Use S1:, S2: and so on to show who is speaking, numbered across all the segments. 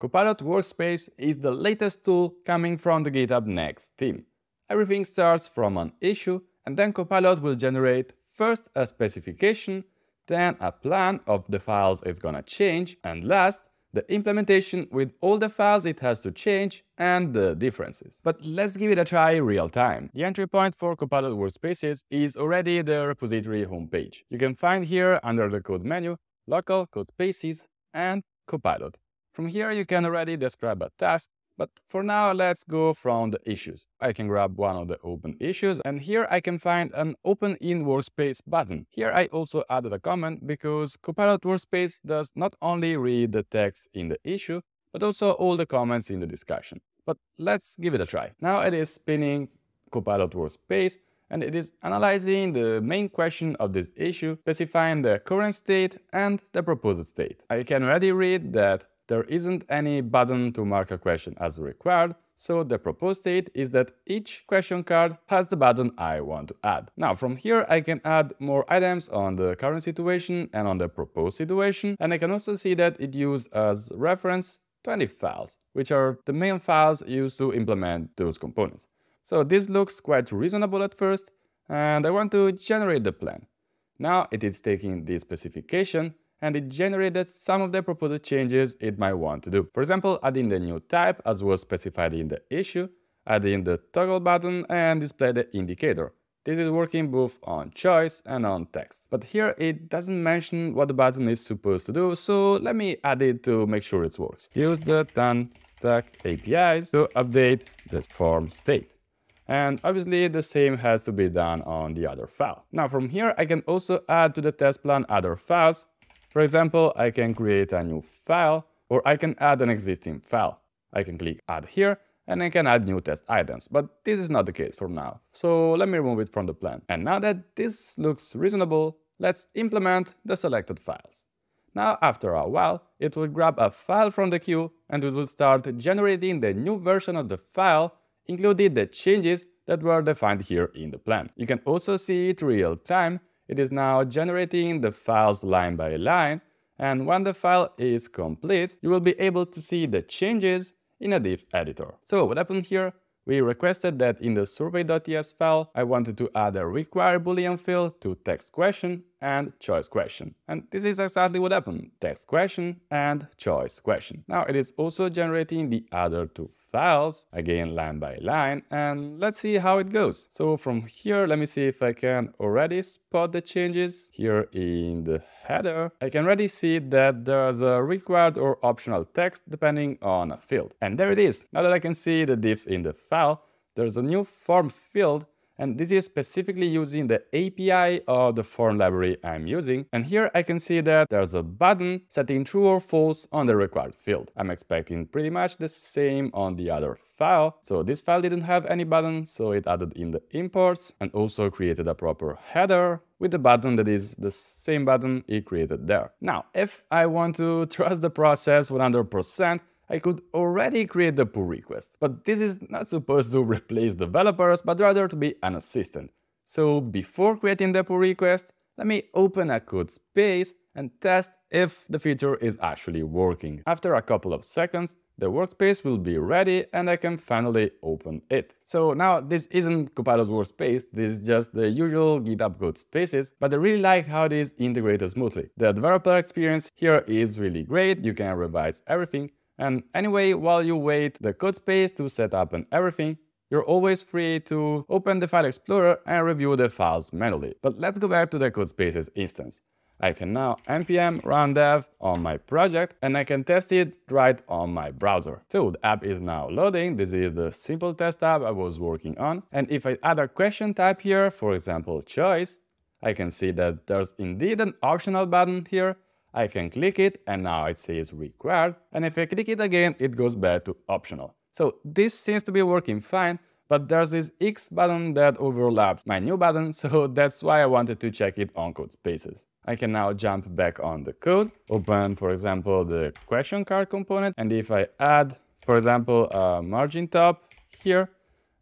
S1: Copilot Workspace is the latest tool coming from the GitHub Next team. Everything starts from an issue and then Copilot will generate first a specification, then a plan of the files it's gonna change, and last, the implementation with all the files it has to change and the differences. But let's give it a try real time. The entry point for Copilot Workspaces is already the repository homepage. You can find here under the code menu, local, code spaces, and Copilot. From here you can already describe a task, but for now let's go from the issues. I can grab one of the open issues and here I can find an open in workspace button. Here I also added a comment because Copilot Workspace does not only read the text in the issue, but also all the comments in the discussion. But let's give it a try. Now it is spinning Copilot Workspace and it is analyzing the main question of this issue, specifying the current state and the proposed state. I can already read that there isn't any button to mark a question as required, so the proposed state is that each question card has the button I want to add. Now from here I can add more items on the current situation and on the proposed situation, and I can also see that it used as reference 20 files, which are the main files used to implement those components. So this looks quite reasonable at first, and I want to generate the plan. Now it is taking the specification and it generated some of the proposed changes it might want to do. For example, adding the new type as was specified in the issue, adding the toggle button and display the indicator. This is working both on choice and on text. But here it doesn't mention what the button is supposed to do, so let me add it to make sure it works. Use the done stack APIs to update the form state. And obviously the same has to be done on the other file. Now from here I can also add to the test plan other files for example, I can create a new file or I can add an existing file. I can click add here and I can add new test items, but this is not the case for now. So let me remove it from the plan. And now that this looks reasonable, let's implement the selected files. Now, after a while, it will grab a file from the queue and it will start generating the new version of the file, including the changes that were defined here in the plan. You can also see it real time it is now generating the files line by line, and when the file is complete, you will be able to see the changes in a diff editor. So what happened here? We requested that in the survey.ts file, I wanted to add a required boolean field to text question and choice question. And this is exactly what happened, text question and choice question. Now it is also generating the other two files, again line by line, and let's see how it goes. So from here, let me see if I can already spot the changes. Here in the header, I can already see that there's a required or optional text depending on a field. And there it is. Now that I can see the diffs in the file, there's a new form field and this is specifically using the API of the form library I'm using. And here I can see that there's a button setting true or false on the required field. I'm expecting pretty much the same on the other file. So this file didn't have any button, so it added in the imports and also created a proper header with the button that is the same button it created there. Now, if I want to trust the process 100%, I could already create the pull request, but this is not supposed to replace developers, but rather to be an assistant. So before creating the pull request, let me open a code space and test if the feature is actually working. After a couple of seconds, the workspace will be ready and I can finally open it. So now this isn't Copilot Workspace, this is just the usual GitHub code spaces, but I really like how it is integrated smoothly. The developer experience here is really great, you can revise everything, and anyway, while you wait the code space to set up and everything, you're always free to open the File Explorer and review the files manually. But let's go back to the Codespaces instance. I can now npm run dev on my project and I can test it right on my browser. So the app is now loading, this is the simple test app I was working on. And if I add a question type here, for example choice, I can see that there's indeed an optional button here I can click it and now it says required and if I click it again it goes back to optional. So this seems to be working fine but there's this X button that overlaps my new button so that's why I wanted to check it on code spaces. I can now jump back on the code, open for example the question card component and if I add for example a margin top here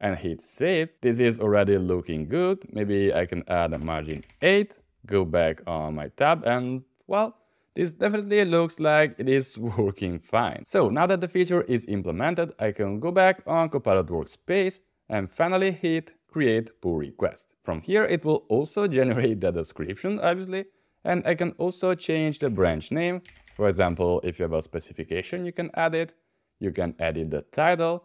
S1: and hit save, this is already looking good. Maybe I can add a margin 8, go back on my tab and well, this definitely looks like it is working fine. So now that the feature is implemented, I can go back on Copilot Workspace and finally hit create pull request. From here, it will also generate the description, obviously, and I can also change the branch name. For example, if you have a specification, you can add it. You can edit the title.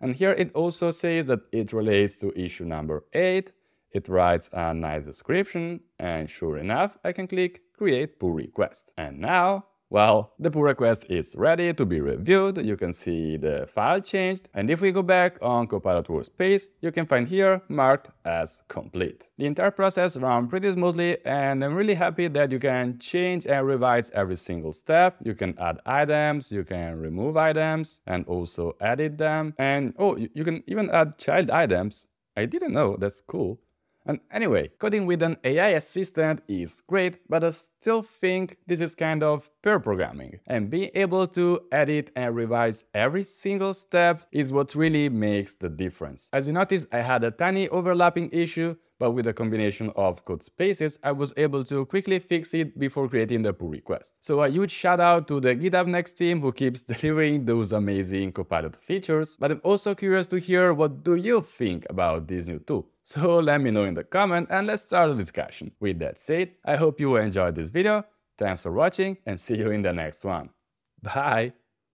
S1: And here it also says that it relates to issue number 8. It writes a nice description, and sure enough, I can click create pull request. And now well, the pull request is ready to be reviewed, you can see the file changed, and if we go back on Copilot Workspace, you can find here marked as complete. The entire process ran pretty smoothly and I'm really happy that you can change and revise every single step. You can add items, you can remove items and also edit them. And oh, you can even add child items. I didn't know, that's cool. And anyway, coding with an AI assistant is great, but I still think this is kind of pair programming. And being able to edit and revise every single step is what really makes the difference. As you notice, I had a tiny overlapping issue, but with a combination of code spaces, I was able to quickly fix it before creating the pull request. So a huge shout out to the GitHub Next team who keeps delivering those amazing Copilot features, but I'm also curious to hear what do you think about this new tool. So let me know in the comment and let's start the discussion. With that said, I hope you enjoyed this video, thanks for watching and see you in the next one. Bye!